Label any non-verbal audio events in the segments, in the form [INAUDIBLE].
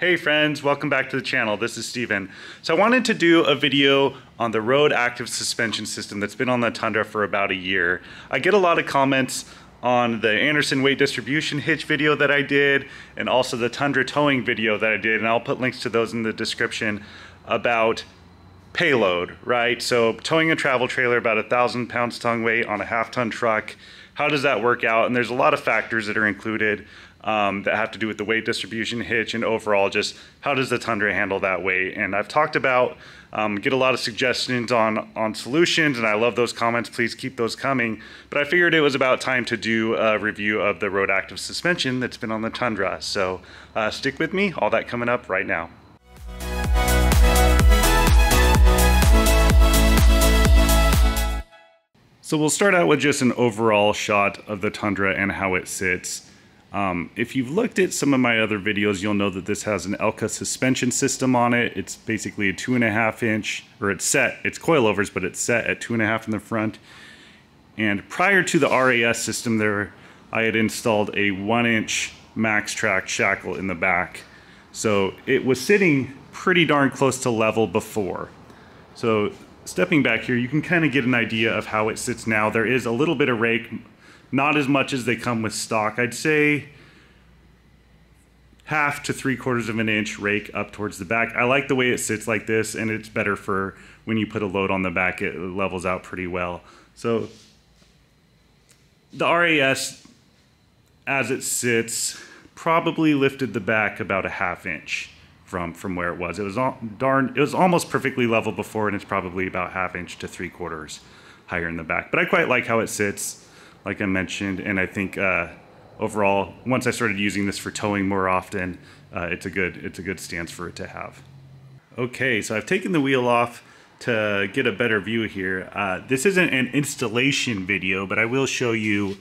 Hey friends, welcome back to the channel. This is Steven. So I wanted to do a video on the Road Active Suspension System that's been on the Tundra for about a year. I get a lot of comments on the Andersen weight distribution hitch video that I did and also the Tundra towing video that I did and I'll put links to those in the description about payload, right? So towing a travel trailer about a thousand pounds tongue weight on a half ton truck, how does that work out? And there's a lot of factors that are included um, that have to do with the weight distribution hitch and overall just how does the Tundra handle that weight. And I've talked about, um, get a lot of suggestions on, on solutions and I love those comments. Please keep those coming. But I figured it was about time to do a review of the road Active suspension that's been on the Tundra. So uh, stick with me, all that coming up right now. So we'll start out with just an overall shot of the Tundra and how it sits. Um, if you've looked at some of my other videos, you'll know that this has an Elka suspension system on it. It's basically a two and a half inch, or it's set, it's coilovers, but it's set at two and a half in the front. And prior to the RAS system there, I had installed a one inch MaxTrax shackle in the back. So it was sitting pretty darn close to level before. So stepping back here, you can kind of get an idea of how it sits now. There is a little bit of rake, not as much as they come with stock. I'd say half to three quarters of an inch rake up towards the back. I like the way it sits like this and it's better for when you put a load on the back, it levels out pretty well. So the RAS, as it sits, probably lifted the back about a half inch from from where it was. It was all, darn. It was almost perfectly level before, and it's probably about half inch to three quarters higher in the back. But I quite like how it sits, like I mentioned, and I think uh, overall, once I started using this for towing more often, uh, it's a good it's a good stance for it to have. Okay, so I've taken the wheel off to get a better view here. Uh, this isn't an installation video, but I will show you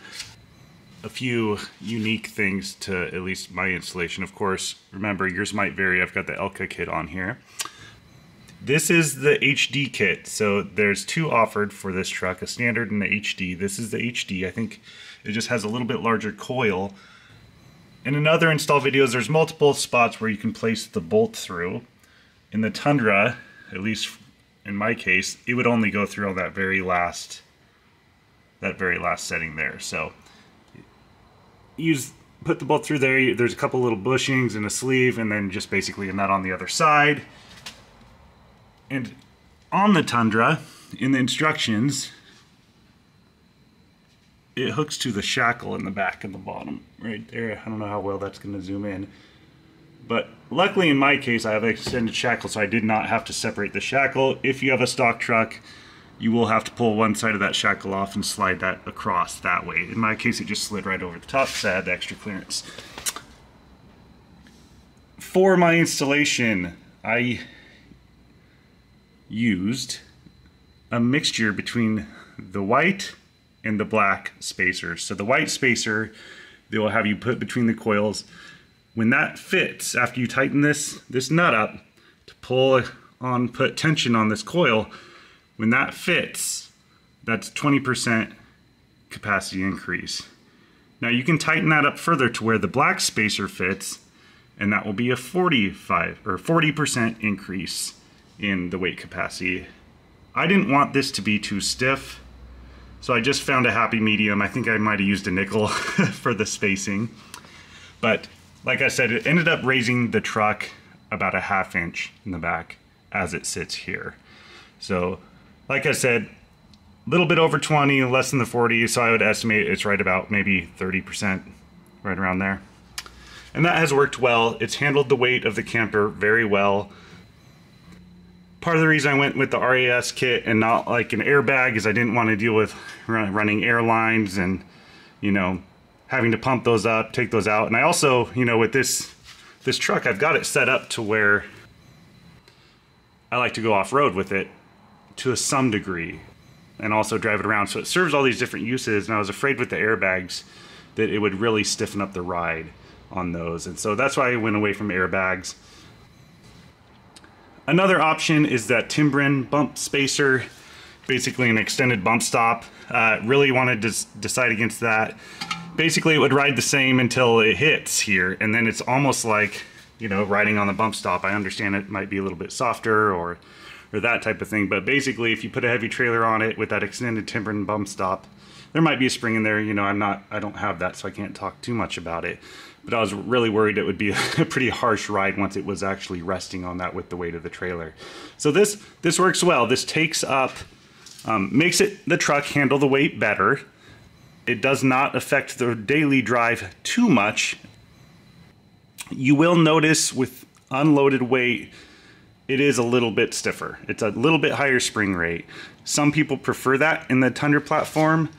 a few unique things to at least my installation. Of course, remember yours might vary. I've got the Elka kit on here. This is the HD kit. So there's two offered for this truck, a standard and the HD. This is the HD. I think it just has a little bit larger coil. And in other install videos, there's multiple spots where you can place the bolt through. In the Tundra, at least in my case, it would only go through on that very last that very last setting there. So use put the bolt through there. There's a couple little bushings and a sleeve, and then just basically a nut on the other side. And on the Tundra, in the instructions, it hooks to the shackle in the back and the bottom, right there. I don't know how well that's going to zoom in. But luckily in my case, I have an extended shackle, so I did not have to separate the shackle. If you have a stock truck, you will have to pull one side of that shackle off and slide that across that way. In my case, it just slid right over the top because I had the extra clearance. For my installation, I used a mixture between the white and the black spacers. So the white spacer, they will have you put between the coils. When that fits, after you tighten this, this nut up to pull on, put tension on this coil, when that fits, that's 20% capacity increase. Now you can tighten that up further to where the black spacer fits, and that will be a 45 or 40% increase in the weight capacity. I didn't want this to be too stiff, so I just found a happy medium. I think I might have used a nickel [LAUGHS] for the spacing. But like I said, it ended up raising the truck about a half inch in the back as it sits here. So like I said, a little bit over 20, less than the 40, so I would estimate it's right about maybe 30%, right around there. And that has worked well. It's handled the weight of the camper very well. Part of the reason I went with the RAS kit and not like an airbag is I didn't want to deal with running airlines and, you know, having to pump those up, take those out. And I also, you know, with this this truck, I've got it set up to where I like to go off-road with it to a some degree and also drive it around. So it serves all these different uses. And I was afraid with the airbags that it would really stiffen up the ride on those. And so that's why I went away from airbags. Another option is that Timbren bump spacer, basically an extended bump stop. Uh, really wanted to decide against that. Basically it would ride the same until it hits here. And then it's almost like you know, riding on the bump stop. I understand it might be a little bit softer or or that type of thing. But basically, if you put a heavy trailer on it with that extended Timbren bump stop, there might be a spring in there. You know, I'm not, I don't have that, so I can't talk too much about it. But I was really worried it would be [LAUGHS] a pretty harsh ride once it was actually resting on that with the weight of the trailer. So this this works well. This takes up, um, makes it the truck handle the weight better. It does not affect the daily drive too much. You will notice with unloaded weight it is a little bit stiffer. It's a little bit higher spring rate. Some people prefer that in the Tundra platform.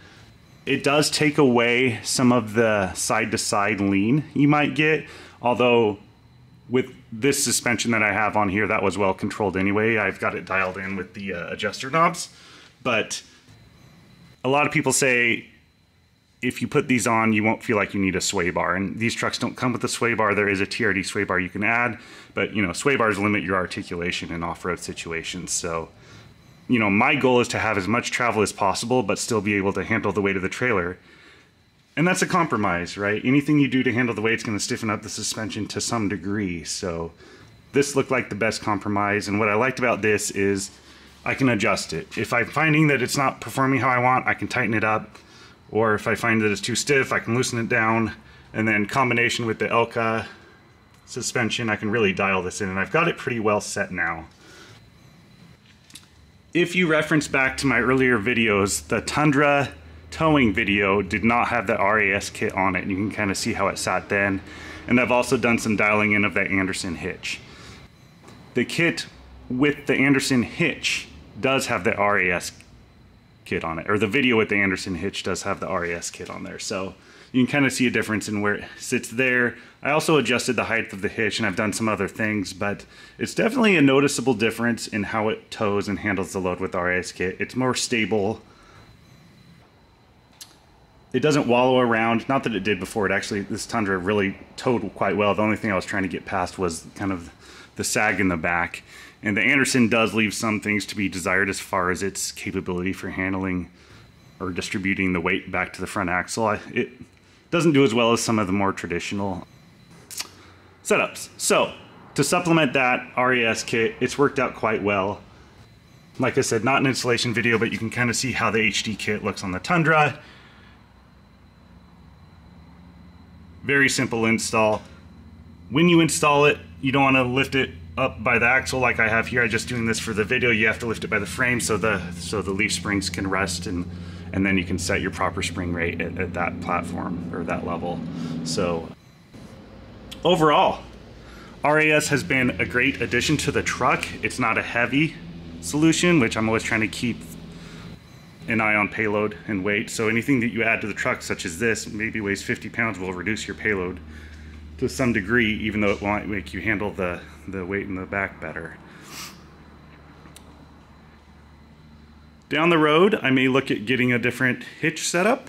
It does take away some of the side to side lean you might get, although with this suspension that I have on here, that was well controlled anyway. I've got it dialed in with the uh, adjuster knobs, but a lot of people say if you put these on, you won't feel like you need a sway bar. And these trucks don't come with a sway bar. There is a TRD sway bar you can add, but you know, sway bars limit your articulation in off-road situations. So, you know, my goal is to have as much travel as possible, but still be able to handle the weight of the trailer. And that's a compromise, right? Anything you do to handle the weight is going to stiffen up the suspension to some degree. So this looked like the best compromise. And what I liked about this is I can adjust it. If I'm finding that it's not performing how I want, I can tighten it up or if I find that it's too stiff, I can loosen it down. And then combination with the Elka suspension, I can really dial this in. And I've got it pretty well set now. If you reference back to my earlier videos, the Tundra towing video did not have the RAS kit on it. And you can kind of see how it sat then. And I've also done some dialing in of that Andersen hitch. The kit with the Andersen hitch does have the RAS kit on it, or the video with the Andersen hitch does have the RAS kit on there. So you can kind of see a difference in where it sits there. I also adjusted the height of the hitch and I've done some other things, but it's definitely a noticeable difference in how it tows and handles the load with the RAS kit. It's more stable. It doesn't wallow around. Not that it did before. It actually, this Tundra really towed quite well. The only thing I was trying to get past was kind of the sag in the back. And the Andersen does leave some things to be desired as far as its capability for handling or distributing the weight back to the front axle. It doesn't do as well as some of the more traditional setups. So to supplement that RAS kit, it's worked out quite well. Like I said, not an installation video, but you can kind of see how the HD kit looks on the Tundra. Very simple install. When you install it, you don't want to lift it up by the axle like I have here. I'm just doing this for the video. You have to lift it by the frame so the so the leaf springs can rest and and then you can set your proper spring rate at, at that platform or that level. So overall, RAS has been a great addition to the truck. It's not a heavy solution, which I'm always trying to keep an eye on payload and weight. So anything that you add to the truck, such as this, maybe weighs 50 pounds, will reduce your payload to some degree, even though it won't make you handle the, the weight in the back better. Down the road, I may look at getting a different hitch setup,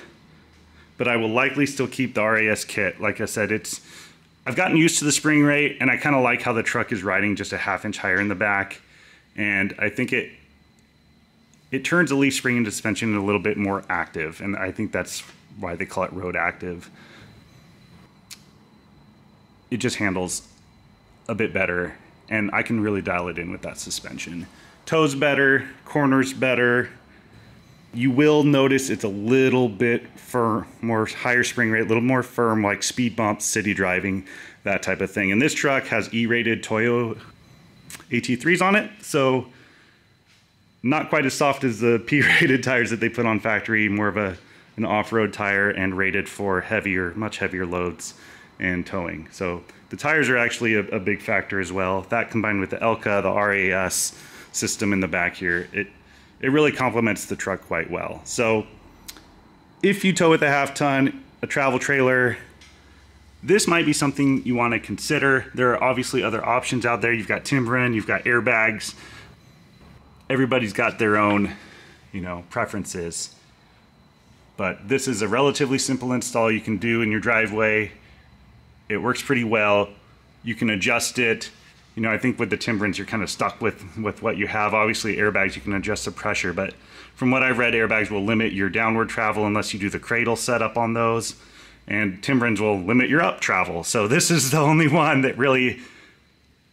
but I will likely still keep the RAS kit. Like I said, it's I've gotten used to the spring rate and I kind of like how the truck is riding just a half inch higher in the back. And I think it it turns the leaf spring and suspension a little bit more active. And I think that's why they call it road active it just handles a bit better and I can really dial it in with that suspension. Tows better, corners better. You will notice it's a little bit firm, more higher spring rate, a little more firm like speed bumps, city driving, that type of thing. And this truck has E-rated Toyo AT3s on it, so not quite as soft as the [LAUGHS] P-rated tires that they put on factory, more of a an off-road tire and rated for heavier, much heavier loads and towing. So the tires are actually a, a, big factor as well. That combined with the Elka, the RAS system in the back here, it, it really complements the truck quite well. So if you tow with a half ton, a travel trailer, this might be something you want to consider. There are obviously other options out there. You've got Timbren, you've got airbags. Everybody's got their own, you know, preferences. But this is a relatively simple install you can do in your driveway it works pretty well. You can adjust it. You know, I think with the Timbrens, you're kind of stuck with, with what you have. Obviously, airbags, you can adjust the pressure, but from what I've read, airbags will limit your downward travel unless you do the cradle setup on those. And Timbrens will limit your up travel. So this is the only one that really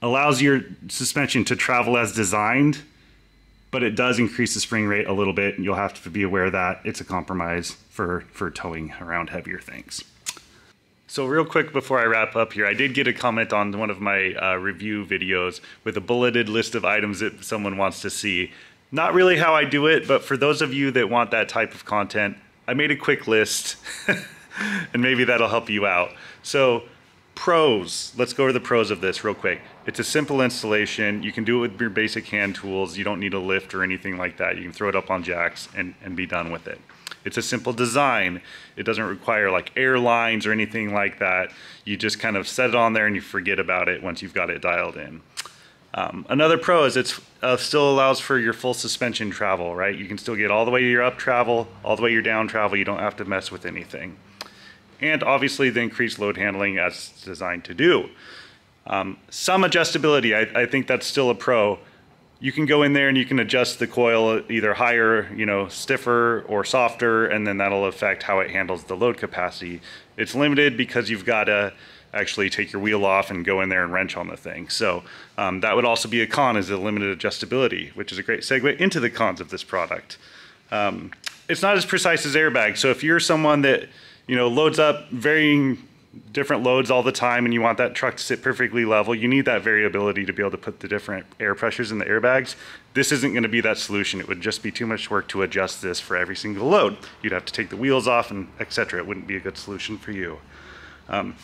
allows your suspension to travel as designed, but it does increase the spring rate a little bit. And you'll have to be aware of that it's a compromise for, for towing around heavier things. So real quick before I wrap up here, I did get a comment on one of my uh, review videos with a bulleted list of items that someone wants to see. Not really how I do it, but for those of you that want that type of content, I made a quick list [LAUGHS] and maybe that'll help you out. So pros, let's go over the pros of this real quick. It's a simple installation. You can do it with your basic hand tools. You don't need a lift or anything like that. You can throw it up on jacks and, and be done with it. It's a simple design. It doesn't require like air lines or anything like that. You just kind of set it on there and you forget about it once you've got it dialed in. Um, another pro is it uh, still allows for your full suspension travel, right? You can still get all the way your up travel, all the way your down travel. You don't have to mess with anything. And obviously the increased load handling as designed to do. Um, some adjustability, I, I think that's still a pro you can go in there and you can adjust the coil either higher, you know, stiffer or softer, and then that'll affect how it handles the load capacity. It's limited because you've got to actually take your wheel off and go in there and wrench on the thing. So um, that would also be a con is the limited adjustability, which is a great segue into the cons of this product. Um, it's not as precise as airbag. So if you're someone that, you know, loads up varying different loads all the time and you want that truck to sit perfectly level, you need that variability to be able to put the different air pressures in the airbags. This isn't going to be that solution. It would just be too much work to adjust this for every single load. You'd have to take the wheels off and etc. It wouldn't be a good solution for you. Um,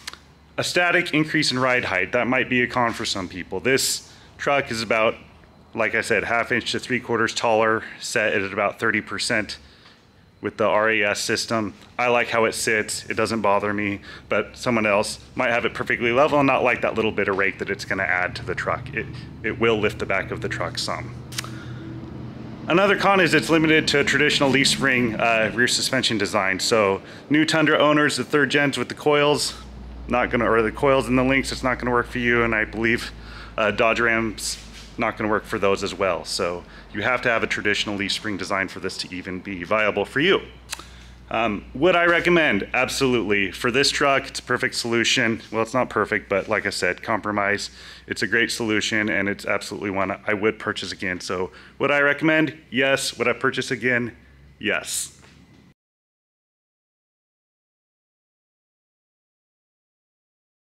a static increase in ride height, that might be a con for some people. This truck is about, like I said, half inch to three quarters taller, set at about 30% with the RAS system. I like how it sits. It doesn't bother me, but someone else might have it perfectly level and not like that little bit of rake that it's gonna add to the truck. It, it will lift the back of the truck some. Another con is it's limited to traditional leaf spring uh, rear suspension design. So new Tundra owners, the third gens with the coils, not gonna, or the coils and the links, it's not gonna work for you. And I believe uh, Dodge Rams not going to work for those as well. So you have to have a traditional leaf spring design for this to even be viable for you. Um, would I recommend? Absolutely. For this truck, it's a perfect solution. Well, it's not perfect, but like I said, compromise. It's a great solution and it's absolutely one I would purchase again. So would I recommend? Yes. Would I purchase again? Yes.